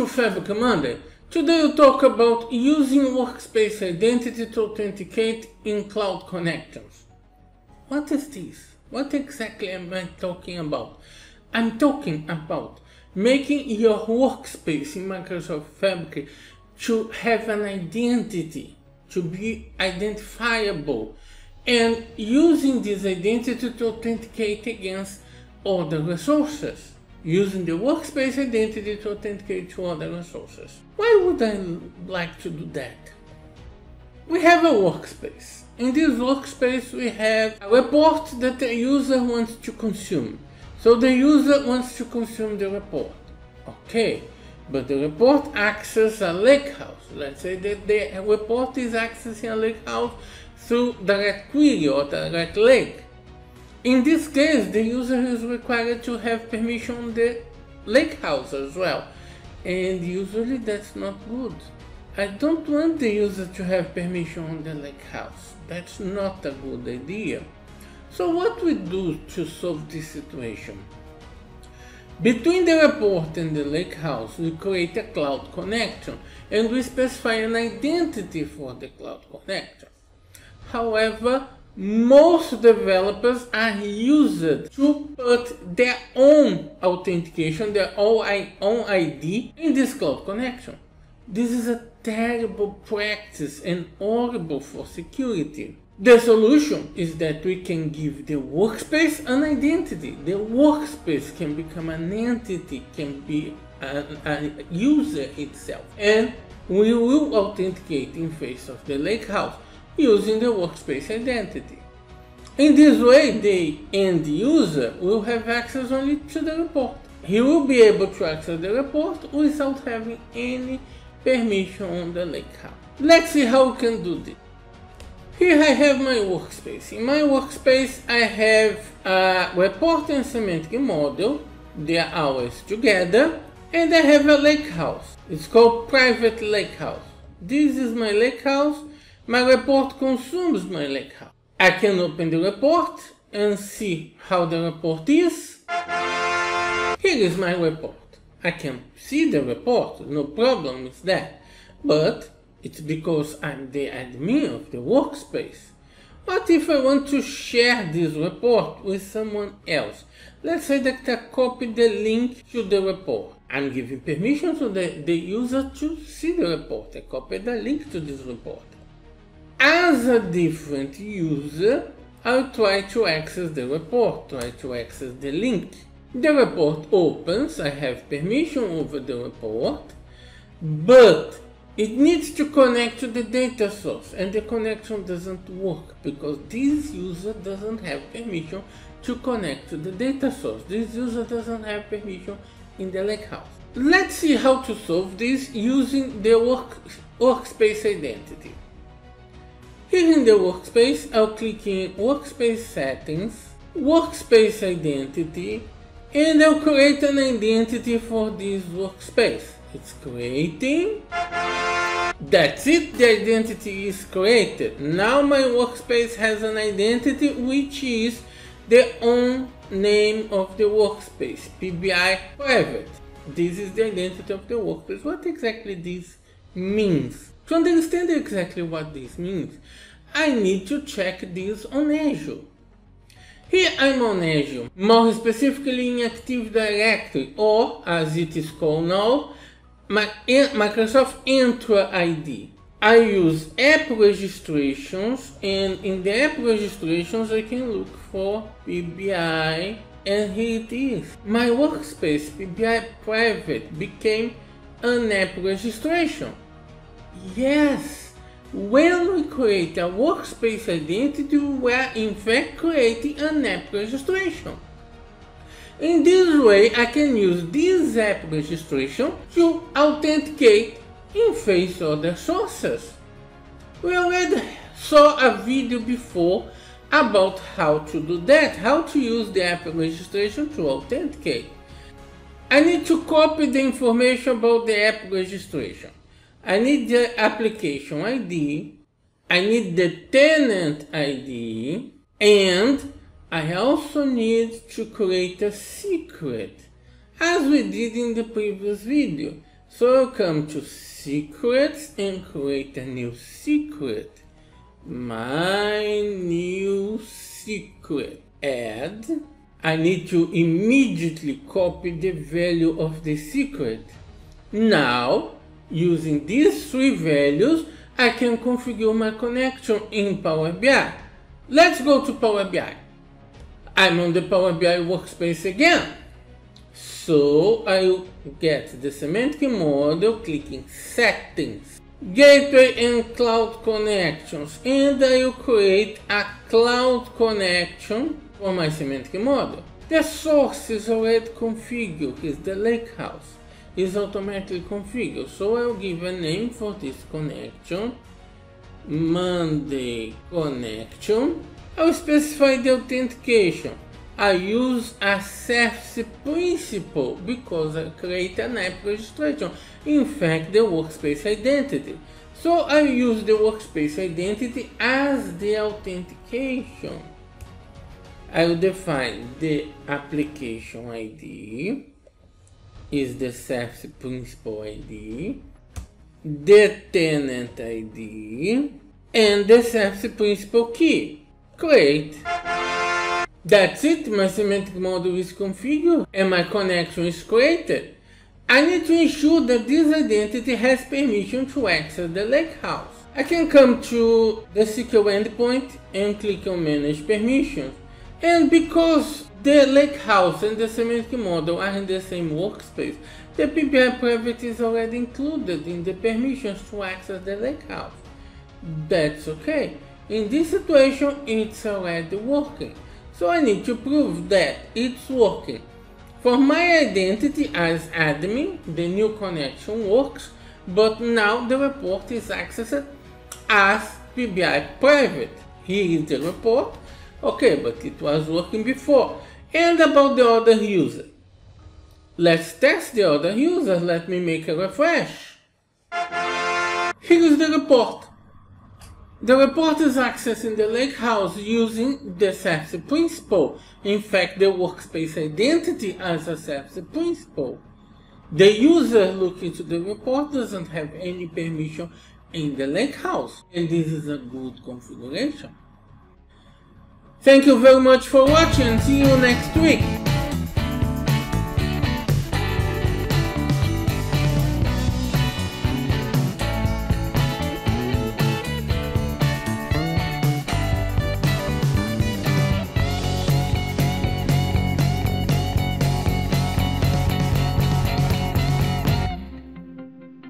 to Fabric Monday. Today we'll talk about using workspace identity to authenticate in Cloud Connectors. What is this? What exactly am I talking about? I'm talking about making your workspace in Microsoft Fabric to have an identity, to be identifiable, and using this identity to authenticate against other resources using the workspace identity to authenticate to other resources. Why would I like to do that? We have a workspace. In this workspace we have a report that the user wants to consume. So the user wants to consume the report. Okay, but the report accesses a lakehouse. Let's say that the report is accessing a lakehouse through direct query or direct lake. In this case, the user is required to have permission on the lakehouse as well. And usually that's not good. I don't want the user to have permission on the lakehouse. That's not a good idea. So what we do to solve this situation? Between the report and the lakehouse, we create a cloud connection and we specify an identity for the cloud connection. However, most developers are used to put their own authentication, their own ID in this cloud connection. This is a terrible practice and horrible for security. The solution is that we can give the workspace an identity. The workspace can become an entity, can be a, a user itself. And we will authenticate in face of the lakehouse using the workspace identity. In this way, the end user will have access only to the report. He will be able to access the report without having any permission on the lakehouse. Let's see how we can do this. Here I have my workspace. In my workspace I have a report and semantic model. They are always together. And I have a lakehouse. It's called private lakehouse. This is my lakehouse my report consumes my lakehouse. I can open the report and see how the report is. Here is my report. I can see the report, no problem with that. But it's because I'm the admin of the workspace. What if I want to share this report with someone else? Let's say that I copy the link to the report. I'm giving permission to the, the user to see the report. I copy the link to this report. As a different user, I'll try to access the report, try to access the link. The report opens, I have permission over the report, but it needs to connect to the data source and the connection doesn't work because this user doesn't have permission to connect to the data source. This user doesn't have permission in the lakehouse. Let's see how to solve this using the work, workspace identity. Here in the workspace, I'll click in Workspace Settings, Workspace Identity, and I'll create an identity for this workspace. It's creating. That's it, the identity is created. Now my workspace has an identity which is the own name of the workspace, PBI private. This is the identity of the workspace. What exactly this means? To understand exactly what this means, I need to check this on Azure. Here I'm on Azure, more specifically in Active Directory or as it is called now, Microsoft Entra ID. I use app registrations and in the app registrations I can look for PBI and here it is. My workspace PBI private became an app registration. Yes, when we create a workspace identity, we are in fact creating an app registration. In this way, I can use this app registration to authenticate in face other sources. We already saw a video before about how to do that, how to use the app registration to authenticate. I need to copy the information about the app registration. I need the application ID, I need the tenant ID, and I also need to create a secret, as we did in the previous video. So I'll come to secrets and create a new secret. My new secret. Add. I need to immediately copy the value of the secret. Now, using these three values, I can configure my connection in Power BI. Let's go to Power BI. I'm on the Power BI workspace again. So I'll get the semantic model, clicking settings, gateway and cloud connections, and I'll create a cloud connection for my semantic model. The source is already configured, is the lakehouse, is automatically configured. So I'll give a name for this connection, Monday connection. I'll specify the authentication. I use a service principal because I create an app registration. In fact, the workspace identity. So I use the workspace identity as the authentication. I will define the application ID is the service principal ID, the tenant ID, and the service principal key. Great. That's it, my semantic model is configured and my connection is created. I need to ensure that this identity has permission to access the lakehouse. I can come to the SQL endpoint and click on manage permissions. And because the lakehouse and the semantic model are in the same workspace, the PBI private is already included in the permissions to access the lakehouse. That's okay. In this situation, it's already working. So I need to prove that it's working. For my identity as admin, the new connection works, but now the report is accessed as PBI private. Here is the report. Okay, but it was working before. And about the other user. Let's test the other user. Let me make a refresh. Here is the report. The report is accessing the lakehouse using the service principal. In fact, the workspace identity as a service principal. The user looking to the report doesn't have any permission in the lakehouse, and this is a good configuration. Thank you very much for watching see you next week.